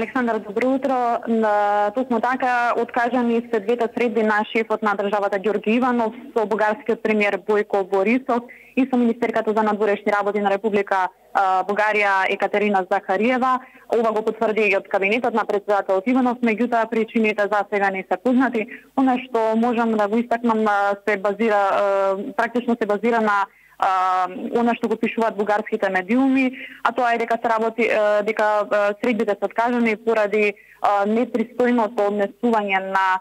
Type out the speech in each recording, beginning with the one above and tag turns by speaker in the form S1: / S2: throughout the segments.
S1: Александар, добро утро. Токму така, откажани се двете средби на шефот на државата Ѓорги Иванов со бугарскиот премиер Бојко Борисов и со министерката за надворешни работи на Република Бугарија Екатерина Захариева. Ова го потврди и од кабинетот на председателот Иванов, меѓутоа причините за сега не се познати. Она што можам да го истакнам се базира практично се базира на она што го пишуваат бугарските медиуми, а тоа е дека се работи дека средбите се откажани поради непристојното однесување на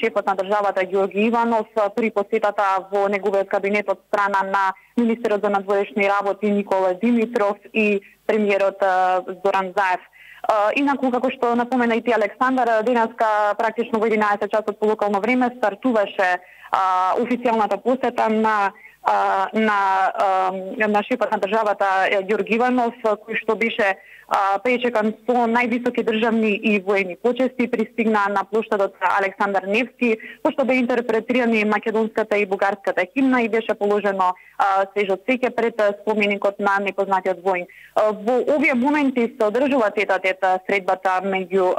S1: шефот на државата Георги Иванов при посетата во неговиот кабинет од страна на министерот за надворешни работи Никола Димитров и премиерот Зоран Заев. Инаку, како што напомена и ти Александар, денеска практично во 11 часот по локално време стартуваше официјалната посета на на на шефот на државата Ѓорги кој што беше пречекан со највисоки државни и воени почести, пристигна на плоштадот Александар Невски, пошто бе интерпретирани македонската и бугарската химна и беше положено свежо цвеќе пред споменикот на непознатиот воин. Во овие моменти се одржува тета тета средбата меѓу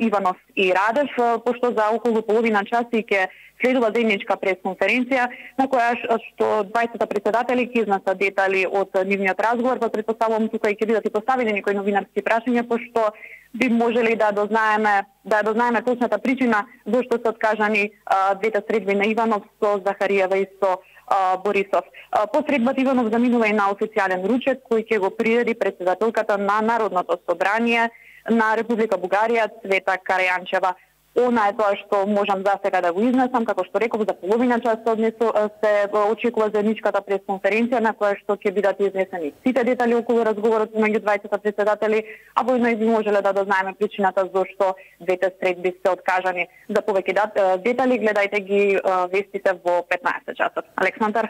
S1: Иванов и Радев, пошто за околу половина час и ќе следува заедничка пресконференција на која што 20 председатели ќе изнесат детали од нивниот разговор, па претпоставувам тука и ќе бидат и поставени некои новинарски прашања пошто би можеле да дознаеме да дознаеме точната причина зошто се откажани а, двете средби на Иванов со Захариева и со а, Борисов. А, по средбата Иванов заминува и на официјален ручек кој ќе го приреди председателката на Народното собрание на Република Бугарија Цвета Карајанчева. Она е тоа што можам за сега да го изнесам, како што реков, за половина час однесу се очекува заедничката пресконференција на која што ќе бидат изнесени сите детали околу разговорот меѓу двајцата председатели, а во и можеле да дознаеме причината зошто двете средби се откажани. За повеќе детали гледајте ги вестите во 15 часот. Александар